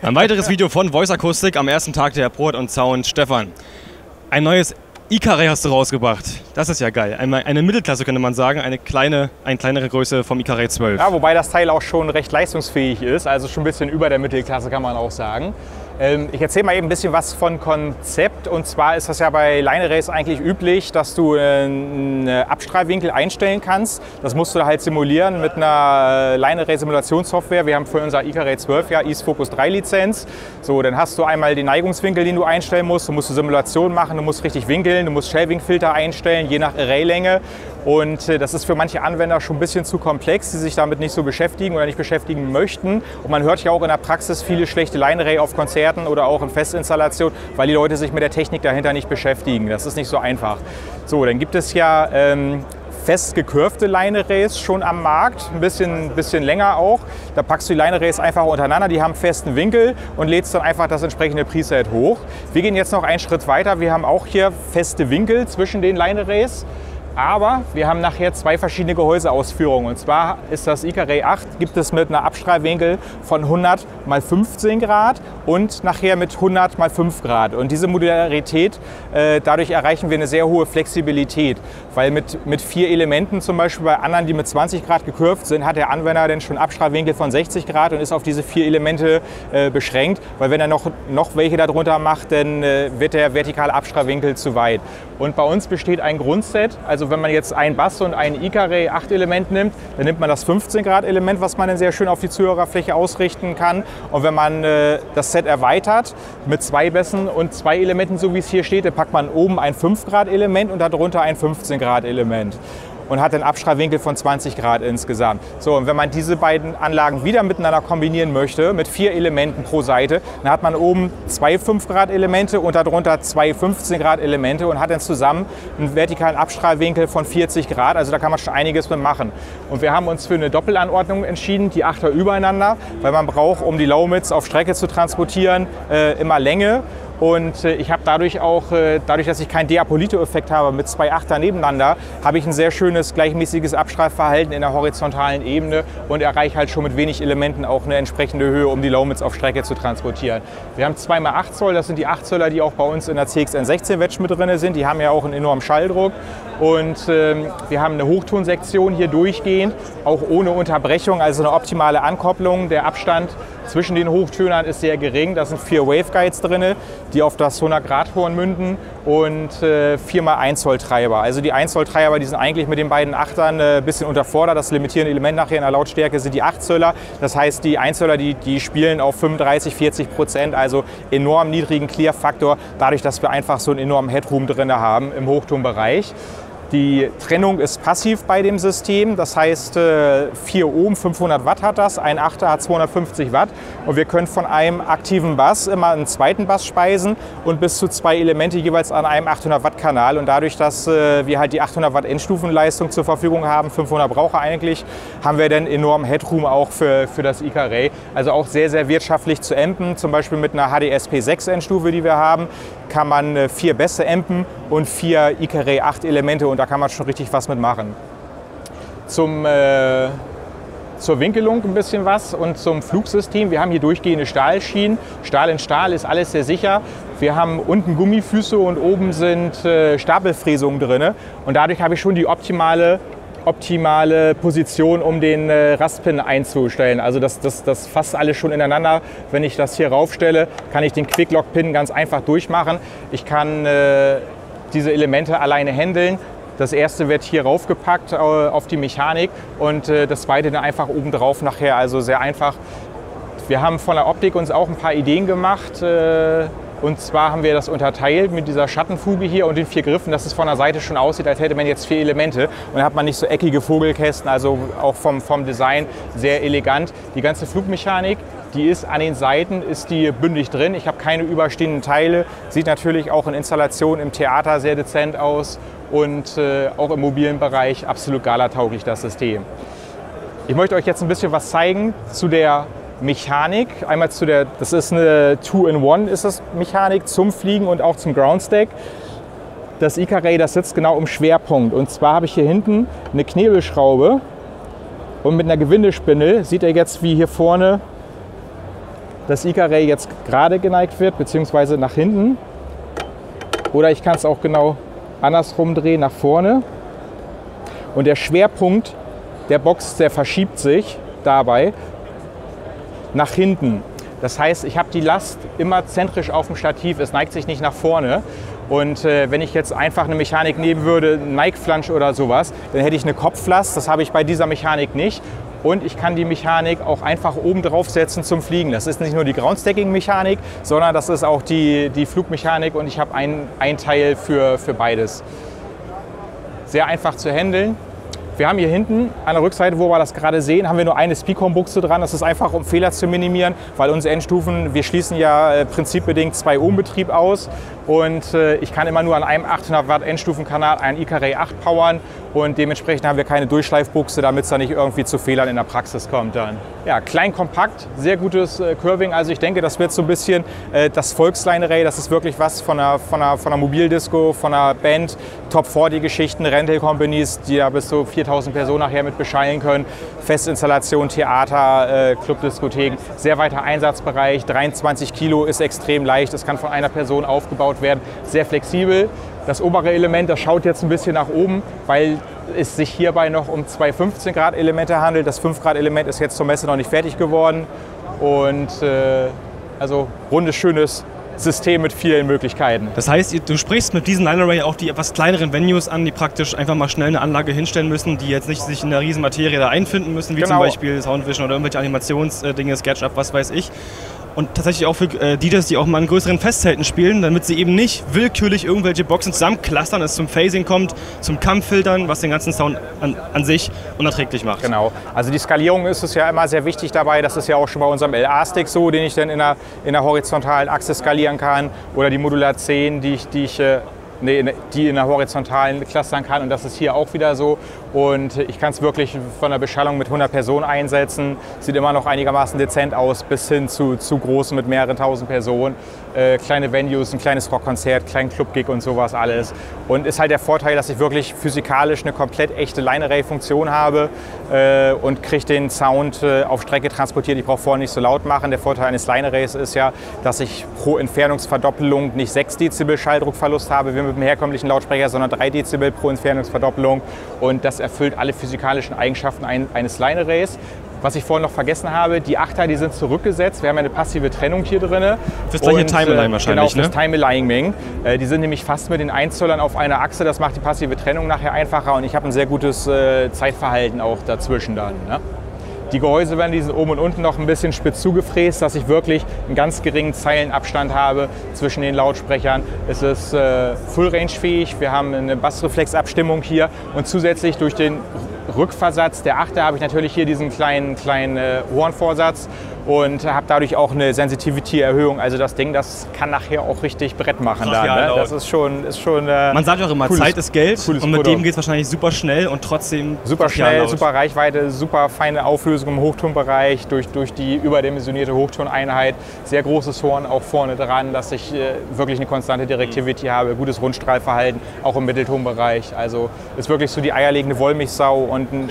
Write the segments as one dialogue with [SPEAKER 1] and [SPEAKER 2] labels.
[SPEAKER 1] Ein weiteres Video von Voice Akustik am ersten Tag der Brot und Sound. Stefan, ein neues Ikare hast du rausgebracht. Das ist ja geil. Eine, eine Mittelklasse könnte man sagen, eine kleine, eine kleinere Größe vom Ikare 12.
[SPEAKER 2] Ja, wobei das Teil auch schon recht leistungsfähig ist, also schon ein bisschen über der Mittelklasse kann man auch sagen. Ähm, ich erzähle mal eben ein bisschen was von Konzept. Und zwar ist das ja bei Line Race eigentlich üblich, dass du äh, einen Abstrahlwinkel einstellen kannst. Das musst du halt simulieren mit einer äh, Line Race Simulationssoftware. Wir haben für unser Icare 12 ja East Focus 3 Lizenz. So, dann hast du einmal den Neigungswinkel, den du einstellen musst. Du musst eine Simulation machen, du musst richtig winkeln, du musst Shelving-Filter einstellen, je nach Arraylänge. Und äh, das ist für manche Anwender schon ein bisschen zu komplex, die sich damit nicht so beschäftigen oder nicht beschäftigen möchten. Und man hört ja auch in der Praxis viele schlechte Line-Array auf Konzerten oder auch in Festinstallationen, weil die Leute sich mit der Technik dahinter nicht beschäftigen. Das ist nicht so einfach. So, dann gibt es ja ähm, fest gekurfte Line-Arrays schon am Markt, ein bisschen, bisschen länger auch. Da packst du die Line-Arrays einfach untereinander, die haben festen Winkel und lädst dann einfach das entsprechende Preset hoch. Wir gehen jetzt noch einen Schritt weiter. Wir haben auch hier feste Winkel zwischen den Line-Arrays. Aber wir haben nachher zwei verschiedene Gehäuseausführungen. Und zwar ist das Icarray 8, gibt es mit einer Abstrahlwinkel von 100 mal 15 Grad und nachher mit 100 mal 5 Grad. Und diese Modularität, äh, dadurch erreichen wir eine sehr hohe Flexibilität. Weil mit, mit vier Elementen, zum Beispiel bei anderen, die mit 20 Grad gekurvt sind, hat der Anwender dann schon Abstrahlwinkel von 60 Grad und ist auf diese vier Elemente äh, beschränkt. Weil wenn er noch, noch welche darunter macht, dann äh, wird der vertikale Abstrahlwinkel zu weit. Und bei uns besteht ein Grundset, also also wenn man jetzt ein Bass und ein Icare 8 Element nimmt, dann nimmt man das 15 Grad Element, was man dann sehr schön auf die Zuhörerfläche ausrichten kann. Und wenn man äh, das Set erweitert mit zwei Bässen und zwei Elementen, so wie es hier steht, dann packt man oben ein 5 Grad Element und darunter ein 15 Grad Element und hat einen Abstrahlwinkel von 20 Grad insgesamt. So, und wenn man diese beiden Anlagen wieder miteinander kombinieren möchte, mit vier Elementen pro Seite, dann hat man oben zwei 5 Grad Elemente und darunter zwei 15 Grad Elemente und hat dann zusammen einen vertikalen Abstrahlwinkel von 40 Grad. Also da kann man schon einiges mit machen. Und wir haben uns für eine Doppelanordnung entschieden, die Achter übereinander, weil man braucht, um die Lowmits auf Strecke zu transportieren, äh, immer Länge. Und äh, ich habe dadurch auch, äh, dadurch, dass ich keinen Diapolito-Effekt habe mit zwei Achter nebeneinander, habe ich ein sehr schönes gleichmäßiges Abstrahlverhalten in der horizontalen Ebene und erreiche halt schon mit wenig Elementen auch eine entsprechende Höhe, um die Lowmits auf Strecke zu transportieren. Wir haben 2x8 Zoll, das sind die 8 Zöller, die auch bei uns in der CXN 16 Wedge mit drin sind. Die haben ja auch einen enormen Schalldruck. Und ähm, wir haben eine Hochtonsektion hier durchgehend, auch ohne Unterbrechung, also eine optimale Ankopplung. Der Abstand zwischen den Hochtönern ist sehr gering. Da sind vier Waveguides drin, die auf das 100 Grad Horn münden und äh, 4x1 Zoll Treiber. Also die 1 Zoll Treiber, die sind eigentlich mit den beiden Achtern ein äh, bisschen unterfordert. Das limitierende Element nachher in der Lautstärke sind die 8 Zöller. Das heißt, die 1 Zöller, die, die spielen auf 35, 40 Prozent, also enorm niedrigen Clear-Faktor, dadurch, dass wir einfach so einen enormen Headroom drin haben im Hochtonbereich. Die Trennung ist passiv bei dem System, das heißt 4 äh, Ohm, 500 Watt hat das, ein Achter hat 250 Watt. Und wir können von einem aktiven Bass immer einen zweiten Bass speisen und bis zu zwei Elemente jeweils an einem 800 Watt Kanal. Und dadurch, dass äh, wir halt die 800 Watt Endstufenleistung zur Verfügung haben, 500 brauche eigentlich, haben wir dann enorm Headroom auch für, für das IK-Ray. Also auch sehr, sehr wirtschaftlich zu ampen, zum Beispiel mit einer HDSP 6 Endstufe, die wir haben, kann man äh, vier Bässe ampen und vier IK-Ray 8 Elemente und da kann man schon richtig was mitmachen. Zum, äh, zur Winkelung ein bisschen was und zum Flugsystem. Wir haben hier durchgehende Stahlschienen. Stahl in Stahl ist alles sehr sicher. Wir haben unten Gummifüße und oben sind äh, Stapelfräsungen drin. Und dadurch habe ich schon die optimale optimale Position, um den äh, Rastpin einzustellen. Also das, das, das fasst alles schon ineinander. Wenn ich das hier raufstelle, kann ich den Quick-Lock-Pin ganz einfach durchmachen. Ich kann äh, diese Elemente alleine handeln. Das erste wird hier raufgepackt äh, auf die Mechanik und äh, das zweite dann einfach oben drauf nachher. Also sehr einfach. Wir haben von der Optik uns auch ein paar Ideen gemacht. Und zwar haben wir das unterteilt mit dieser Schattenfuge hier und den vier Griffen, dass es von der Seite schon aussieht, als hätte man jetzt vier Elemente. Und dann hat man nicht so eckige Vogelkästen, also auch vom, vom Design sehr elegant. Die ganze Flugmechanik, die ist an den Seiten, ist die bündig drin. Ich habe keine überstehenden Teile. Sieht natürlich auch in Installationen im Theater sehr dezent aus und äh, auch im mobilen Bereich absolut galatauglich das System. Ich möchte euch jetzt ein bisschen was zeigen zu der Mechanik. Einmal zu der, das ist eine Two-in-One ist das Mechanik zum Fliegen und auch zum Groundstack. Das Ica-Ray, das sitzt genau im Schwerpunkt. Und zwar habe ich hier hinten eine Knebelschraube und mit einer Gewindespindel sieht ihr jetzt, wie hier vorne das Ica-Ray jetzt gerade geneigt wird, beziehungsweise nach hinten. Oder ich kann es auch genau andersrum drehen, nach vorne. Und der Schwerpunkt der Box, der verschiebt sich dabei nach hinten. Das heißt, ich habe die Last immer zentrisch auf dem Stativ, es neigt sich nicht nach vorne. Und äh, wenn ich jetzt einfach eine Mechanik nehmen würde, Nike-Flansch oder sowas, dann hätte ich eine Kopflast. Das habe ich bei dieser Mechanik nicht. Und ich kann die Mechanik auch einfach oben drauf setzen zum Fliegen. Das ist nicht nur die Groundstacking-Mechanik, sondern das ist auch die, die Flugmechanik und ich habe ein, Teil für, für beides. Sehr einfach zu handeln. Wir haben hier hinten an der Rückseite, wo wir das gerade sehen, haben wir nur eine Speedcom-Buchse dran. Das ist einfach, um Fehler zu minimieren, weil unsere Endstufen, wir schließen ja äh, prinzipbedingt 2 Ohm Betrieb aus und äh, ich kann immer nur an einem 800 Watt Endstufenkanal einen Icarray 8 powern und dementsprechend haben wir keine Durchschleifbuchse, damit es da nicht irgendwie zu Fehlern in der Praxis kommt dann. Ja, klein, kompakt, sehr gutes äh, Curving. Also ich denke, das wird so ein bisschen das Volksline-Array. Das ist wirklich was von einer, von einer, von einer Mobildisco, von einer Band, Top 40-Geschichten, Rental-Companies, die ja bis zu 4000 Personen nachher mit beschallen können. Festinstallation, Theater, äh, Clubdiskotheken, sehr weiter Einsatzbereich. 23 Kilo ist extrem leicht. Es kann von einer Person aufgebaut werden. Sehr flexibel. Das obere Element, das schaut jetzt ein bisschen nach oben, weil es sich hierbei noch um zwei 15 Grad Elemente handelt. Das 5 Grad Element ist jetzt zur Messe noch nicht fertig geworden. Und äh, also rundes, schönes System mit vielen Möglichkeiten.
[SPEAKER 1] Das heißt, du sprichst mit diesen Line Array auch die etwas kleineren Venues an, die praktisch einfach mal schnell eine Anlage hinstellen müssen, die jetzt nicht sich in der riesen Materie da einfinden müssen, wie genau. zum Beispiel Soundvision oder irgendwelche Animationsdinge, SketchUp, was weiß ich und tatsächlich auch für äh, DJs, die auch mal in größeren Festzelten spielen, damit sie eben nicht willkürlich irgendwelche Boxen zusammenclustern, es zum Phasing kommt, zum Kampffiltern, was den ganzen Sound an, an, sich unerträglich macht.
[SPEAKER 2] Genau. Also die Skalierung ist es ja immer sehr wichtig dabei. Das ist ja auch schon bei unserem LA-Stick so, den ich dann in der, in der horizontalen Achse skalieren kann. Oder die Modular 10, die ich, die ich äh, nee, die in der horizontalen clustern kann. Und das ist hier auch wieder so. Und ich kann es wirklich von der Beschallung mit 100 Personen einsetzen. Sieht immer noch einigermaßen dezent aus, bis hin zu, zu großen mit mehreren tausend Personen. Äh, kleine Venues, ein kleines Rockkonzert, kleinen Clubgig und sowas alles. Und ist halt der Vorteil, dass ich wirklich physikalisch eine komplett echte Line-Array-Funktion habe äh, und kriege den Sound äh, auf Strecke transportiert. Ich brauche vorher nicht so laut machen. Der Vorteil eines Line-Arrays ist ja, dass ich pro Entfernungsverdoppelung nicht 6 Dezibel Schalldruckverlust habe, wie mit dem herkömmlichen Lautsprecher, sondern 3 Dezibel pro Entfernungsverdoppelung. Und das erfüllt alle physikalischen Eigenschaften eines Line-Arrays. Was ich vorhin noch vergessen habe, die Achter, die sind zurückgesetzt. Wir haben ja eine passive Trennung hier drin.
[SPEAKER 1] Fürs gleiche Time-Align
[SPEAKER 2] äh,
[SPEAKER 1] wahrscheinlich,
[SPEAKER 2] Genau, fürs ne? Time-Aligning. Äh, die sind nämlich fast mit den Einzöllern auf einer Achse. Das macht die passive Trennung nachher einfacher und ich habe ein sehr gutes äh, Zeitverhalten auch dazwischen dann. Ne? Die Gehäuse werden diesen oben und unten noch ein bisschen spitz zugefräst, dass ich wirklich einen ganz geringen Zeilenabstand habe zwischen den Lautsprechern. Es ist äh, Full-Range-fähig, wir haben eine Bassreflexabstimmung hier. Und zusätzlich durch den Rückversatz der Achter habe ich natürlich hier diesen kleinen, kleinen äh, Ohrenvorsatz und habe dadurch auch eine Sensitivity-Erhöhung. Also das Ding, das kann nachher auch richtig Brett machen. Ach, da, ne? Das ist schon, ist schon
[SPEAKER 1] äh, Man sagt auch immer, cooles, Zeit ist Geld und mit Produkt. dem geht es wahrscheinlich super schnell und trotzdem
[SPEAKER 2] super schnell, super Reichweite, super feine Auflösung im Hochtonbereich durch, durch die überdimensionierte Hochtoneinheit. Sehr großes Horn auch vorne dran, dass ich äh, wirklich eine konstante Directivity mhm. habe, gutes Rundstrahlverhalten, auch im Mitteltonbereich. Also ist wirklich so die eierlegende Wollmilchsau und ein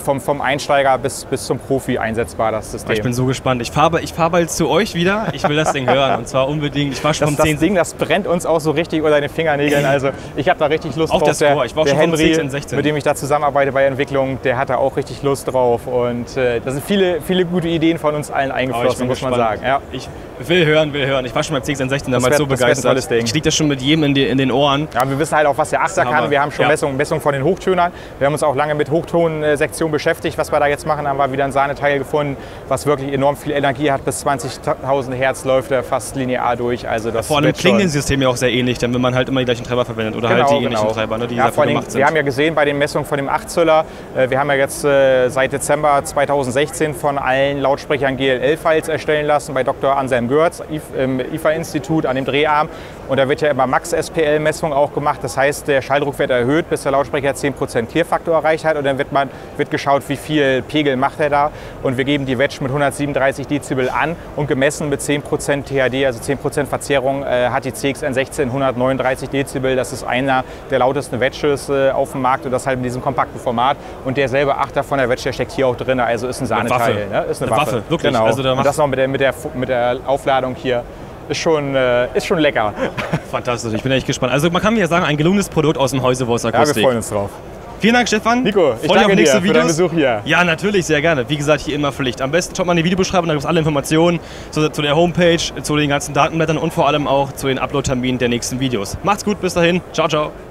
[SPEAKER 2] vom, vom Einsteiger bis, bis zum Profi einsetzbar, das System.
[SPEAKER 1] Ich bin so gespannt. Ich fahre ich fahr bald zu euch wieder. Ich will das Ding hören und zwar unbedingt.
[SPEAKER 2] Ich war schon das, vom das Ding, das brennt uns auch so richtig unter den Fingernägeln. Also ich habe da richtig Lust
[SPEAKER 1] auf drauf. Der, Score. ich war der schon
[SPEAKER 2] Henry, mit dem ich da zusammenarbeite bei Entwicklung, der hat da auch richtig Lust drauf. Und äh, da sind viele, viele gute Ideen von uns allen eingeflossen, oh, muss man sagen. Ja.
[SPEAKER 1] Ich will hören, will hören. Ich war schon beim CXN16 damals so begeistert. Ich liege das schon mit jedem in, die, in, den Ohren.
[SPEAKER 2] Ja, wir wissen halt auch, was der Achter kann. Wir haben schon ja. Messungen Messung von den Hochtönern. Wir haben uns auch lange mit Hochtonsektionen beschäftigt, was wir da jetzt machen, haben wir wieder ein Sahneteil gefunden, was wirklich enorm viel Energie hat. Bis 20.000 Hertz läuft er fast linear durch. Also das
[SPEAKER 1] vor allem klingt das System ja auch sehr ähnlich, denn wenn man halt immer die gleichen Treiber verwendet oder genau, halt die ähnlichen genau. Treiber, ne, die ja,
[SPEAKER 2] vor allem, gemacht sind. Wir haben ja gesehen bei den Messungen von dem 8-Zöller, äh, wir haben ja jetzt äh, seit Dezember 2016 von allen Lautsprechern GLL-Files erstellen lassen bei Dr. Anselm Görz im IFA-Institut an dem Dreharm. Und da wird ja immer Max-SPL-Messung auch gemacht. Das heißt, der Schalldruck wird erhöht, bis der Lautsprecher 10% Klirrfaktor erreicht hat. Und dann wird, man, wird geschaut, wie viel Pegel macht er da. Und wir geben die Wedge mit 137 Dezibel an und gemessen mit 10% THD, also 10% Verzerrung, äh, hat die CXN 16 139 Dezibel. Das ist einer der lautesten Wedges äh, auf dem Markt und das halt in diesem kompakten Format. Und derselbe Achter von der Wedge, der steckt hier auch drin, also ist ein Sahneteil.
[SPEAKER 1] Ne? Ist eine, eine Waffe. Waffe.
[SPEAKER 2] wirklich. Genau. Also und das noch mit der, mit, der, mit der Aufladung hier ist schon, äh, ist schon lecker.
[SPEAKER 1] Fantastisch, ich bin echt gespannt. Also man kann mir ja sagen, ein gelungenes Produkt aus dem Voice
[SPEAKER 2] Akustik. Ja, wir freuen uns drauf.
[SPEAKER 1] Vielen Dank, Stefan.
[SPEAKER 2] Nico, ich danke dir für deinen Besuch hier.
[SPEAKER 1] Ja, natürlich, sehr gerne. Wie gesagt, hier immer Pflicht. Am besten schaut mal in die Videobeschreibung, da gibt es alle Informationen zu, zu, der Homepage, zu den ganzen Datenblättern und vor allem auch zu den Upload-Terminen der nächsten Videos. Macht's gut, bis dahin. Ciao, ciao.